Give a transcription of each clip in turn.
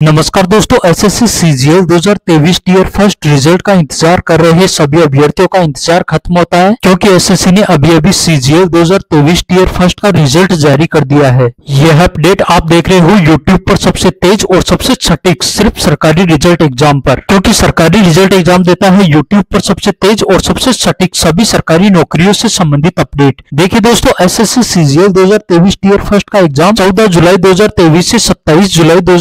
नमस्कार दोस्तों SSC CGL 2023 tier first result का इंतज़ार कर रहे हैं। सभी अभ्यर्थियों का इंतज़ार खत्म होता है, क्योंकि एसएससी ने अभी अभी सीजीएल 2023 टीयर फ़र्स्ट का रिज़ल्ट जारी कर दिया है। यह अपडेट आप देख रहे हो यूट्यूब पर सबसे तेज और सबसे सटीक, सिर्फ़ सरकारी रिज़ल्ट एग्ज़ाम पर। क्योंकि सरकारी रिज़ल्ट एग्ज़ाम देता है यूट्यूब पर सबसे तेज और सबसे सटीक सभी सरकारी नौकरियों से संबंधित अपडेट देखिए दोस्तों एस एस सी सीजीएल दो टीयर फ़र्स्ट का एग्ज़ाम चौदह जुलाई दो हज़ार से सत्ताईस जुलाई दो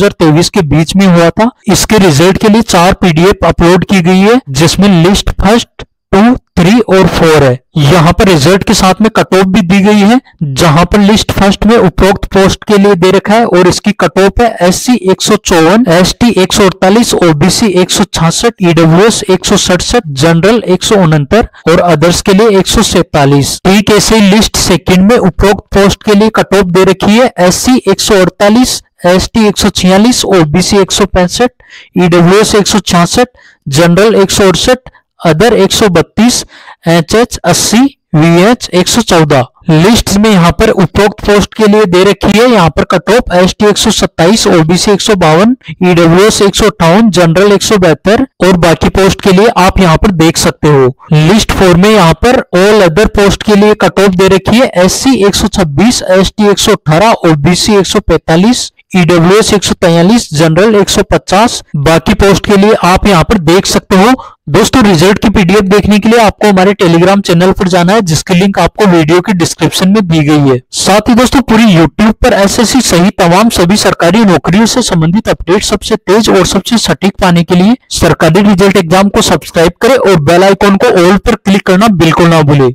के बीच में हुआ था। इसके रिज़ल्ट के लिए चार पीडीएफ अपलोड की गई है, जिसमें लिस्ट फ़र्स्ट टू थ्री और फोर है। यहाँ पर रिज़ल्ट के साथ में कट ऑफ़ भी दी गई है, जहाँ पर लिस्ट फ़र्स्ट में उपरोक्त पोस्ट के लिए दे रखा है, और इसकी कट ऑफ़ है एस सी एक सौ चौवन एस टी एक सौ अड़तालीस ओबीसी एक सौ छियासठ ईडब्ल्यू एस एक सौ सड़सठ जनरल एक सौ उनहत्तर, और अदर्स के लिए एक सौ सैतालीस। ठीक ऐसे लिस्ट सेकेंड में उपरोक्त पोस्ट के लिए कट ऑफ़ दे रखी है एस सी एक सौ अड़तालीस एस टी एक सौ छियालीस ओबीसी एक सौ पैंसठ ईडब्ल्यू एस एक सौ छियासठ जनरल एक सौ अड़सठ अदर एक सौ बत्तीस एच एच अस्सी वी एच एक सौ चौदह लिस्ट में यहाँ पर उपरोक्त पोस्ट के लिए दे रखी है यहाँ पर कट ऑफ़ एस टी एक सौ सत्ताईस ओबीसी एक सौ बावन ईडब्ल्यू एस एक सौ अट्ठावन जनरल एक सौ बहत्तर और बाकी पोस्ट के लिए आप यहाँ पर देख सकते हो लिस्ट फोर में यहाँ पर ऑल अदर पोस्ट के लिए कट ऑफ़ दे रखी है एस सी एक सौ छब्बीस एस टी एक सौ अठारह ओबीसी एक सौ पैंतालीस ईडब्ल्यू एस एक सौ जनरल एक सौ पचास। बाकी पोस्ट के लिए आप यहाँ पर देख सकते हो। दोस्तों रिज़ल्ट की पीडीएफ देखने के लिए आपको हमारे टेलीग्राम चैनल पर जाना है, जिसकी लिंक आपको वीडियो के डिस्क्रिप्शन में दी गई है। साथ ही दोस्तों, पूरी यूट्यूब पर एसएससी सही तमाम सभी सरकारी नौकरियों से संबंधित अपडेट सबसे तेज और सबसे सटीक पाने के लिए सरकारी रिज़ल्ट एग्ज़ाम को सब्सक्राइब करें और बेल आइकॉन को ऑल पर क्लिक करना बिल्कुल ना भूले।